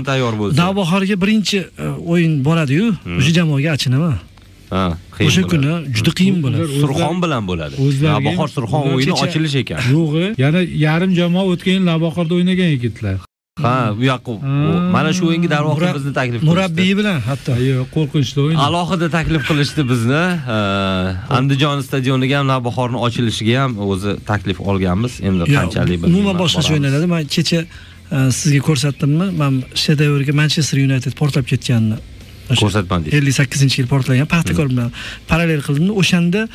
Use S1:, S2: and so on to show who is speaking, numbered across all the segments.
S1: tayyor bo'lsa
S2: navbahorga birinchi e, o'yin bo'ladi-yu. O'sha jamoaga achinaman
S1: ha
S2: o'sha kuni juda qiyin bo'ladi.
S1: Surxon bilan bo'ladi. navbahor surxon o'yini ochilish ekan.
S3: yo'q yana yarim jamoa o'tgan yil navbahorda o'ynagan yigitlar.
S1: Ha bu yoqqa mana shu o'yinga darvoqe
S2: Murab-
S1: bizni taklif qilishdi.
S2: murabbiyi bilan hatto.
S3: Yo'q qo'rqinchli o'yin.
S1: Alohida taklif qilishdi bizni. Andijon stadioniga ham navbahorni ochilishiga ham o'zi taklif olganmiz. Endi qanchalik
S2: umuman boshqacha o'ynaladi. Man kecha sizga ko'rsatdimmi? Man shedevrga manchester united portlab ketganini.
S1: Deysiz.
S2: ellik sakkizinchi yil portlagan paxtakor bilan parallel qildimda. O'shanda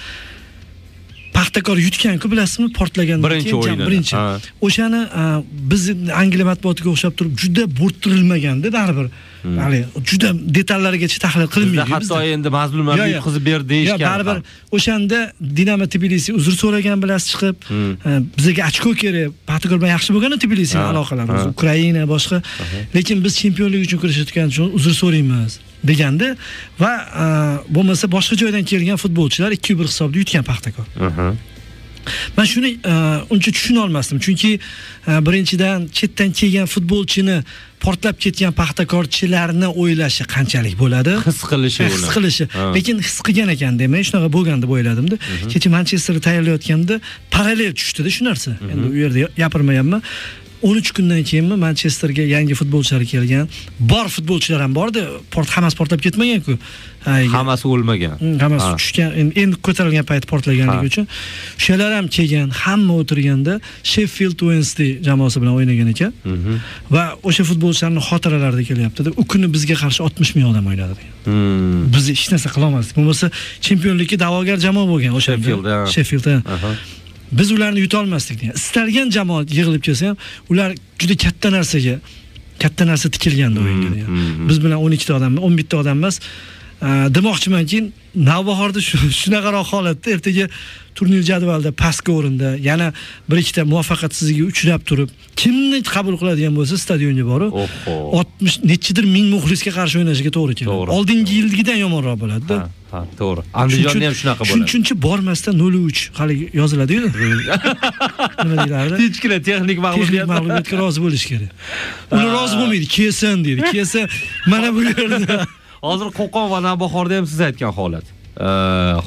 S2: paxtakor yutganku bilasizmi? Portlagandan
S1: birinchi o'yinida
S2: birinchi.
S1: Ha.
S2: o'shani e, biz angliya matbuotiga o'xshab turib juda bo'rttirilmaganda baribir. Haligi juda detallarigacha tahlil qilinmaydi
S1: hatto endi mazlumlarni yutqizib berdi deyishgan
S2: baribir o'shanda dinamo tbilisi uzr so'ragan bilasiz chiqib
S1: Hmm.
S2: e, bizga ochko kerak paxtakor bilan yaxshi bo'lgan tbilisini
S1: Ha,
S2: aloqalarimiz ukraina boshqa. Lekin biz chempionlik uchun kurashayotgan uchun uzr so'raymiz deganda va e, bo'lmasa boshqa joydan kelgan futbolchilar ikki bir hisobda yutgan paxtakor. Man shuni e, uncha tushuna olmasdim. Chunki e, birinchidan chetdan kelgan futbolchini portlab ketgan paxtakorchilarni o'ylashi qanchalik bo'ladi?
S1: His qilishi
S2: his qilishi. Lekin his qilgan ekan demak shunaqa bo'lgan deb o'yladimda. Kecha manchesterni tayyorlayotganda parallel tushdida shu narsa. Endi u yerda gapirmayapman o'n uch kundan keyinmi manchesterga yangi futbolchilar kelgan. Bor futbolchilar ham bordi. Port hammasi portlab ketmaganku.
S1: Hammasi o'lmagan.
S2: Mm, hammasi
S1: Ha.
S2: tushgan. Endi ko'tarilgan payt portlaganligi uchun. O'shalar ham kelgan. Hamma o'tirganda sheffield wednesday jamoasi bilan o'ynagan ekan.
S1: Mhm.
S2: va o'sha futbolchilarni xotiralarida kelyaptida. U kuni bizga qarshi oltmish ming odam o'ynadi degan.
S1: Hmm.
S2: biz hech narsa qilolmasdik. Bo'lmasa chempionlikka da'vogar jamoa bo'lgan. O'sha
S1: Sheffield, ha.
S2: Biz ularni yutolmasdik degan istalgan jamoa yig'ilib kelsa ham ular juda katta narsaga katta narsa tikilgandi o'yinga degan
S1: hmm.
S2: biz bilan o'n ikkita odam o'n bitta odam emas demoqchimanki navbahorda shu- shunaqaroq holatda ertaga turnir jadvalida pastki o'rinda yana bir ikkita muvaffaqiyatsizligi uchrab turib kimni qabul qiladigan bo'lsa stadionga borib oltmish nechidir ming muxlisga qarshi o'ynashiga to'g'ri keladi.
S1: To'g'ri.
S2: oldingi yilgidan yomonroq bo'ladida.
S1: Ha, to'g'ri. Andijonda ham shunaqa
S2: shuning
S1: bo'ladi.
S2: uchunchi bormasdan nol uch haligi yoziladiyu nima deyiladi?
S1: Texnik
S2: texnik
S1: mag'lubiyat.
S2: Mag'lubiyatga rozi bo'lish kerak. Uni rozi bo'lmaydi kelsin deydi. Kelsa mana bu yerda
S1: hozir qo'qon va navbahorda ham siz aytgan holat.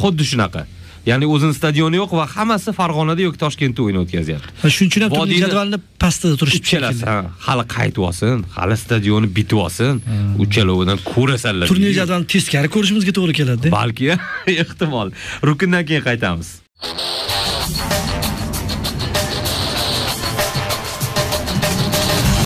S1: Xuddi shunaqa. Ya'ni o'zini stadioni yo'q va hammasi farg'onada yoki toshkentda o'yin o'tkazyapti.
S2: Shuning uchun ham jadvalni pastida turishib
S1: uchalasi ha, hali qaytib olsin hali stadioni bitib olsin uchalovidan ko'rasanlar.
S2: Turnir jadvalini teskari ko'rishimizga to'g'ri keladi
S1: balki ehtimol. Rukundan keyin qaytamiz